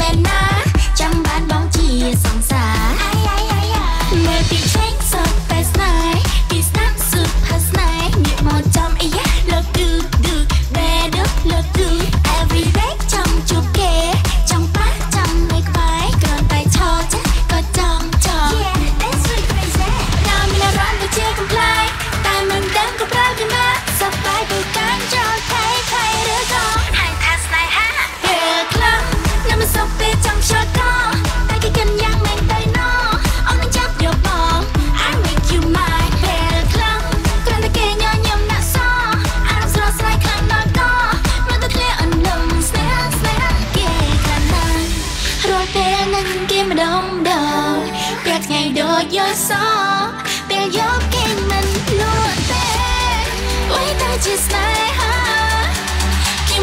មែនណាចាំបានបងជាសង្សារ ngày đổ gió gió. Bèn dốc khen mình luôn bé Wait I just Kim